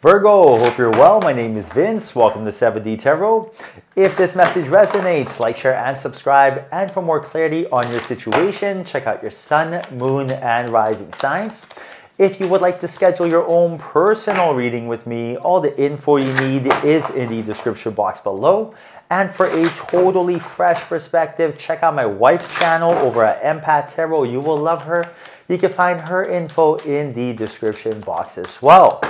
Virgo, hope you're well. My name is Vince. Welcome to 7D Tarot. If this message resonates, like, share, and subscribe. And for more clarity on your situation, check out your sun, moon, and rising signs. If you would like to schedule your own personal reading with me, all the info you need is in the description box below. And for a totally fresh perspective, check out my wife's channel over at Empath Tarot. You will love her. You can find her info in the description box as well.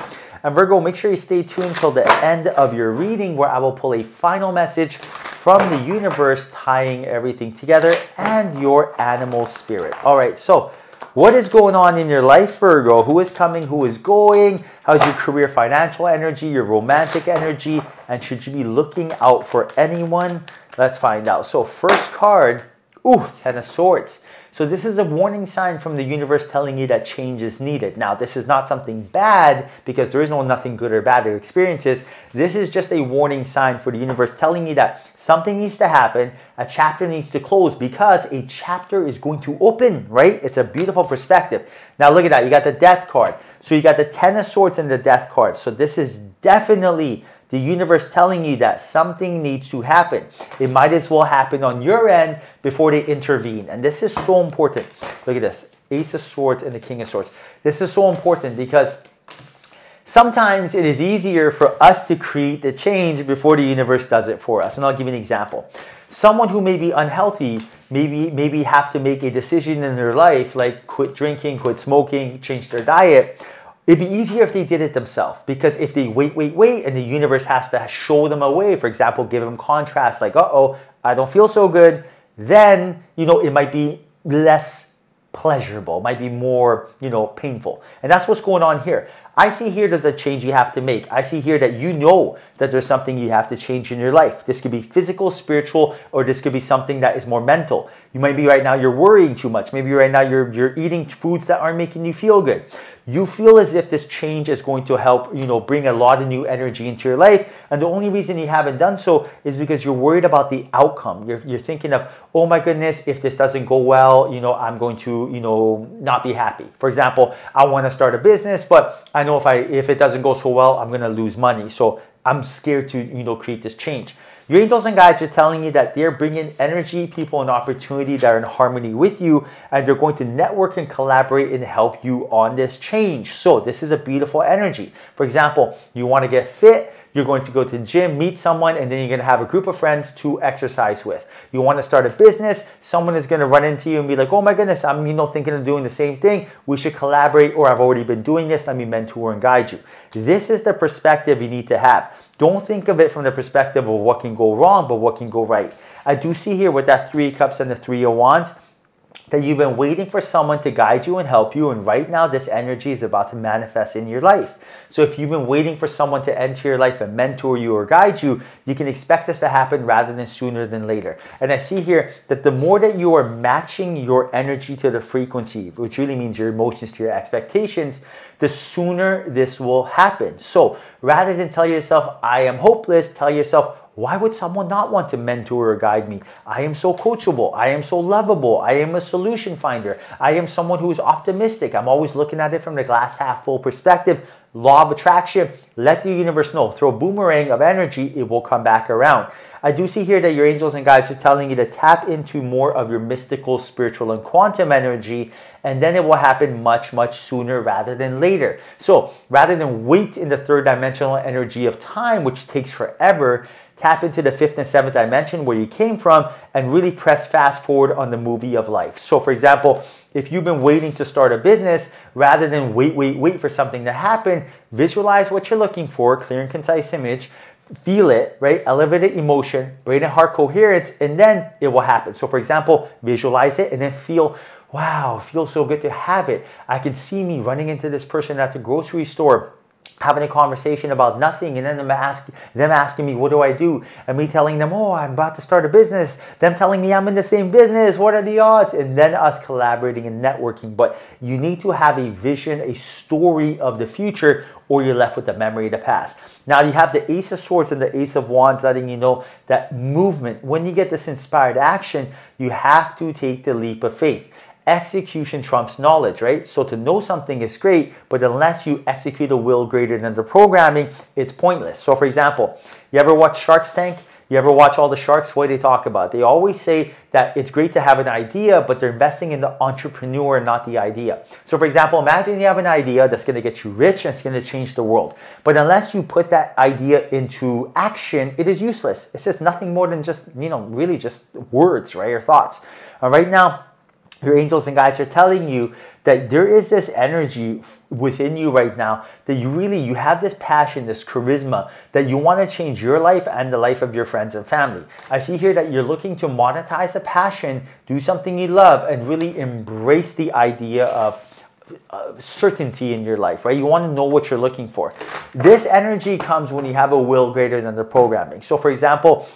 And Virgo, make sure you stay tuned till the end of your reading where I will pull a final message from the universe tying everything together and your animal spirit. All right, so what is going on in your life, Virgo? Who is coming? Who is going? How's your career financial energy, your romantic energy? And should you be looking out for anyone? Let's find out. So first card, ooh, Ten of Swords. So this is a warning sign from the universe telling you that change is needed. Now, this is not something bad because there is no nothing good or bad or experiences. This is just a warning sign for the universe telling you that something needs to happen, a chapter needs to close because a chapter is going to open, right? It's a beautiful perspective. Now, look at that. You got the death card. So you got the Ten of Swords and the death card. So this is definitely the universe telling you that something needs to happen. It might as well happen on your end before they intervene. And this is so important. Look at this Ace of Swords and the King of Swords. This is so important because sometimes it is easier for us to create the change before the universe does it for us. And I'll give you an example. Someone who may be unhealthy, maybe maybe have to make a decision in their life like quit drinking, quit smoking, change their diet It'd be easier if they did it themselves because if they wait, wait, wait, and the universe has to show them a way, for example, give them contrast like, uh oh, I don't feel so good, then, you know, it might be less pleasurable, might be more, you know, painful. And that's what's going on here. I see here there's a change you have to make. I see here that you know that there's something you have to change in your life. This could be physical, spiritual, or this could be something that is more mental. You might be right now you're worrying too much. Maybe right now you're you're eating foods that aren't making you feel good you feel as if this change is going to help, you know, bring a lot of new energy into your life. And the only reason you haven't done so is because you're worried about the outcome. You're, you're thinking of, oh my goodness, if this doesn't go well, you know, I'm going to, you know, not be happy. For example, I want to start a business, but I know if I if it doesn't go so well, I'm going to lose money. So I'm scared to, you know, create this change. Your angels and guides are telling you that they're bringing energy, people, and opportunity that are in harmony with you, and they're going to network and collaborate and help you on this change. So, this is a beautiful energy. For example, you want to get fit, you're going to go to the gym, meet someone, and then you're going to have a group of friends to exercise with. You want to start a business, someone is going to run into you and be like, oh my goodness, I'm you know thinking of doing the same thing. We should collaborate, or I've already been doing this. Let me mentor and guide you. This is the perspective you need to have. Don't think of it from the perspective of what can go wrong, but what can go right. I do see here with that three cups and the three of wands that you've been waiting for someone to guide you and help you. And right now, this energy is about to manifest in your life. So if you've been waiting for someone to enter your life and mentor you or guide you, you can expect this to happen rather than sooner than later. And I see here that the more that you are matching your energy to the frequency, which really means your emotions to your expectations, the sooner this will happen. So rather than tell yourself, I am hopeless, tell yourself, why would someone not want to mentor or guide me? I am so coachable. I am so lovable. I am a solution finder. I am someone who is optimistic. I'm always looking at it from the glass half full perspective. Law of attraction, let the universe know. Throw a boomerang of energy, it will come back around. I do see here that your angels and guides are telling you to tap into more of your mystical, spiritual, and quantum energy, and then it will happen much, much sooner rather than later. So rather than wait in the third dimensional energy of time, which takes forever, tap into the fifth and seventh dimension where you came from and really press fast forward on the movie of life. So, for example, if you've been waiting to start a business, rather than wait, wait, wait for something to happen, visualize what you're looking for, clear and concise image, feel it, right? Elevated emotion, brain and heart coherence, and then it will happen. So, for example, visualize it and then feel, wow, feels so good to have it. I can see me running into this person at the grocery store having a conversation about nothing and then them, ask, them asking me what do i do? And me telling them oh i'm about to start a business. Them telling me i'm in the same business. What are the odds? And then us collaborating and networking. But you need to have a vision a story of the future or you're left with the memory of the past. Now you have the ace of swords and the ace of wands letting you know that movement when you get this inspired action you have to take the leap of faith execution trumps knowledge, right? So to know something is great, but unless you execute a will greater than the programming, it's pointless. So for example, you ever watch Shark's Tank? You ever watch all the sharks? What do they talk about? They always say that it's great to have an idea, but they're investing in the entrepreneur, not the idea. So, for example, imagine you have an idea that's going to get you rich and it's going to change the world. But unless you put that idea into action, it is useless. It's just nothing more than just, you know, really just words, right? Or thoughts. All right, now, your angels and guides are telling you that there is this energy within you right now that you really you have this passion this charisma that you want to change your life and the life of your friends and family i see here that you're looking to monetize a passion do something you love and really embrace the idea of uh, certainty in your life, right? You want to know what you're looking for. This energy comes when you have a will greater than the programming. So, for example,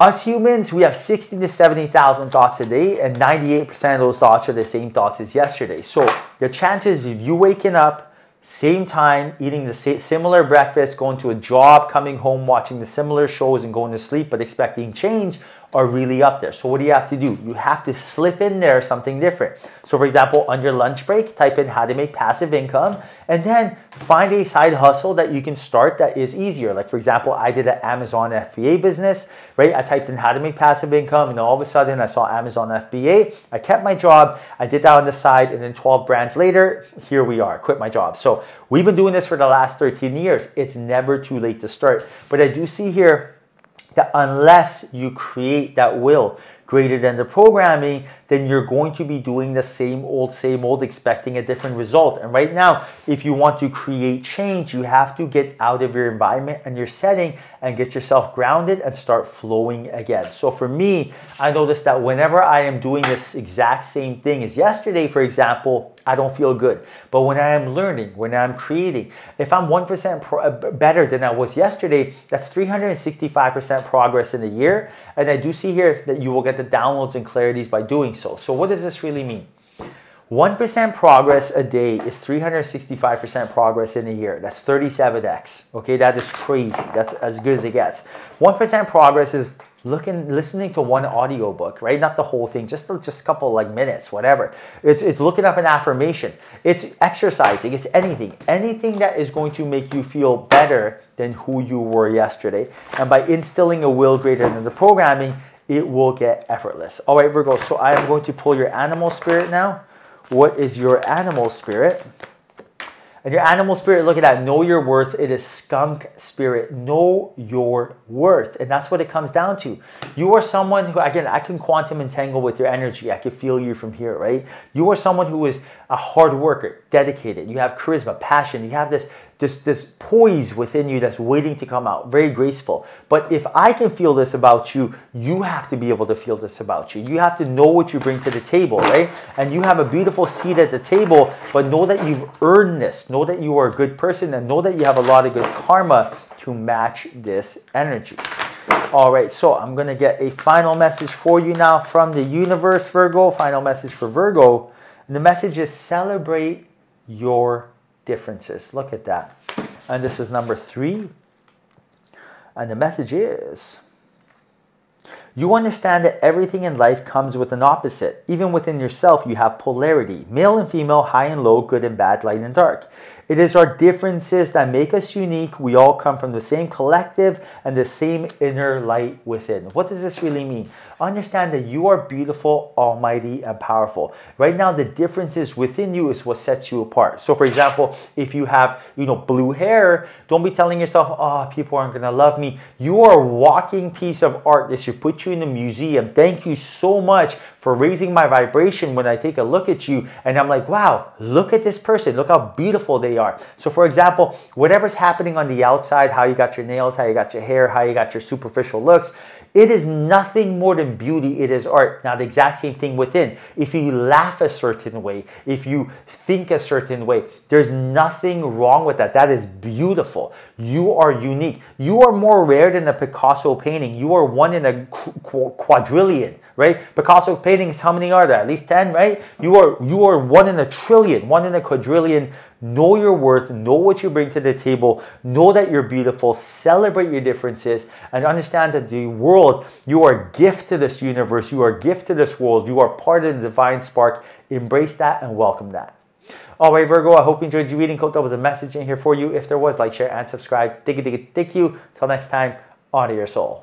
us humans, we have 60 to 70,000 thoughts a day, and 98% of those thoughts are the same thoughts as yesterday. So the chances of you waking up, same time, eating the similar breakfast, going to a job, coming home, watching the similar shows, and going to sleep, but expecting change are really up there. So what do you have to do? You have to slip in there something different. So for example, on your lunch break, type in how to make passive income and then find a side hustle that you can start that is easier. Like for example, I did an Amazon FBA business, right? I typed in how to make passive income and all of a sudden I saw Amazon FBA. I kept my job. I did that on the side and then 12 brands later, here we are, quit my job. So we've been doing this for the last 13 years. It's never too late to start. But I do see here that unless you create that will greater than the programming, then you're going to be doing the same old, same old, expecting a different result. And right now, if you want to create change, you have to get out of your environment and your setting and get yourself grounded and start flowing again. So for me, I noticed that whenever I am doing this exact same thing as yesterday, for example, I don't feel good. But when I am learning, when I'm creating, if I'm 1% pro- uh, better than I was yesterday, that's 365% progress in a year. And I do see here that you will get the downloads and clarities by doing so. So what does this really mean? 1% progress a day is 365% progress in a year. That's 37x. Okay, that is crazy. That's as good as it gets. 1% progress is looking listening to one audiobook, right? Not the whole thing, just just a couple like minutes, whatever. It's it's looking up an affirmation. It's exercising, it's anything. Anything that is going to make you feel better than who you were yesterday. And by instilling a will greater than the programming, it will get effortless. All right, Virgo, so I am going to pull your animal spirit now. What is your animal spirit? And your animal spirit, look at that. Know your worth. It is skunk spirit. Know your worth. And that's what it comes down to. You are someone who, again, I can quantum entangle with your energy. I can feel you from here, right? You are someone who is a hard worker, dedicated. You have charisma, passion. You have this this, this poise within you that's waiting to come out, very graceful. But if I can feel this about you, you have to be able to feel this about you. You have to know what you bring to the table, right? And you have a beautiful seat at the table, but know that you've earned this. Know that you are a good person and know that you have a lot of good karma to match this energy. All right, so I'm going to get a final message for you now from the universe, Virgo. Final message for Virgo. And the message is celebrate your differences. Look at that. And this is number three. And the message is you understand that everything in life comes with an opposite. Even within yourself, you have polarity male and female, high and low, good and bad, light and dark. It is our differences that make us unique. We all come from the same collective and the same inner light within. What does this really mean? Understand that you are beautiful, almighty, and powerful. Right now, the differences within you is what sets you apart. So, for example, if you have, you know, blue hair, don't be telling yourself, oh, people aren't gonna love me. You are a walking piece of art. This should put you in a museum. Thank you so much for raising my vibration when I take a look at you and I'm like, wow, look at this person. Look how beautiful they are. So, for example, whatever's happening on the outside, how you got your nails, how you got your hair, how you got your superficial looks, it is nothing more than beauty, it is art. Now, the exact same thing within. If you laugh a certain way, if you think a certain way, there's nothing wrong with that. That is beautiful. You are unique. You are more rare than a Picasso painting. You are one in a qu quadrillion, right? Picasso paintings, how many are there? At least 10, right? You are, you are one in a trillion, one in a quadrillion Know your worth, know what you bring to the table, know that you're beautiful, celebrate your differences, and understand that the world, you are a gift to this universe, you are a gift to this world, you are part of the divine spark. Embrace that and welcome that. All right, Virgo, I hope you enjoyed your reading. Hope there was a message in here for you. If there was, like, share, and subscribe. Thank you, thank you, thank you. Till next time, honor your soul.